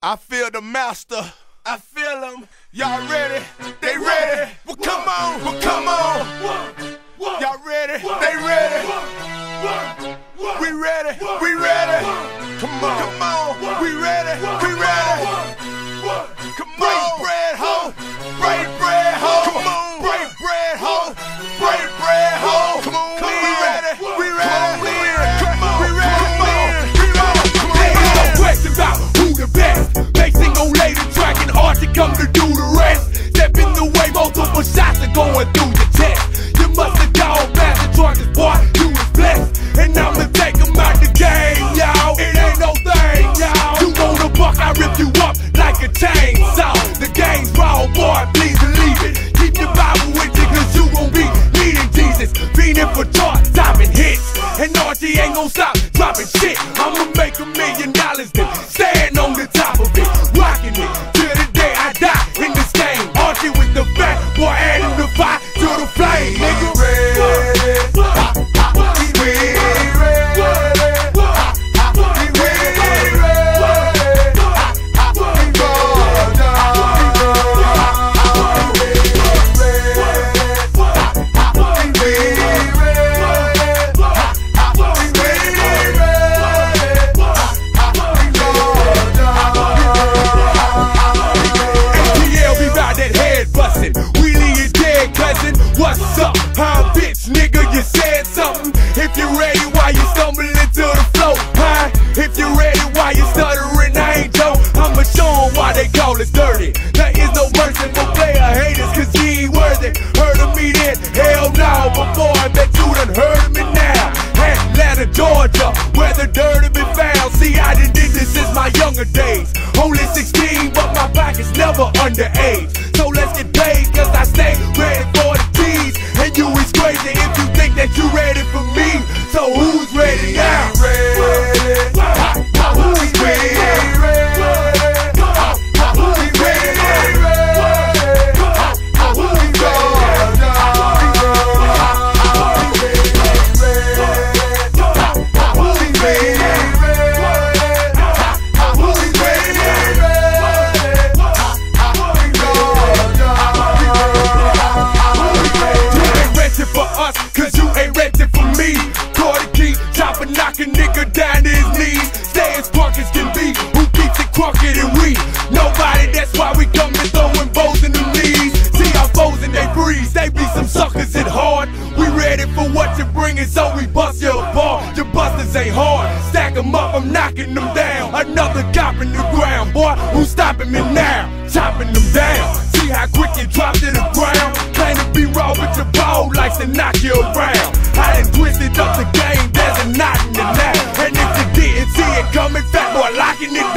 I feel the master. I feel them. Y'all ready? They ready. Well, come on. Well, come on. Y'all ready? They ready. We ready. We ready. Come on. Come on. We ready. We ready. Going through your chest. You must have gone past the charges, boy. You was blessed. And I'ma take 'em out the game, y'all. It ain't no thing, y'all. You want a buck, I rip you up like a chainsaw. The game's raw, boy, please believe it. Keep your Bible with you, cause you gon' be needing Jesus. Fiending for chart, topping hits. And RG ain't gon' stop What's up? Huh, bitch, nigga, you said something. If you ready, why you stumbling to the flow? Huh? If you ready, why you stuttering? I ain't Joe. I'ma show 'em why they call it dirty. There is no mercy for player haters, cause he ain't worthy. Heard of me then? Hell no. Boy, I bet you done heard of me now. Atlanta, Georgia, where the dirty been found. See, I done did this since my younger days. Only 16, but my back is never underage. So you ready for you're bringing, so we bust your apart. Your busters ain't hard. Stack 'em up, I'm knocking them down. Another cop in the ground, boy. Who's stopping me now? Chopping them down. See how quick you drop to the ground. Claim to be raw, but your ball likes to knock you around. I done twisted up the game, there's a knot in the knot. And if you didn't see it coming, fat boy locking it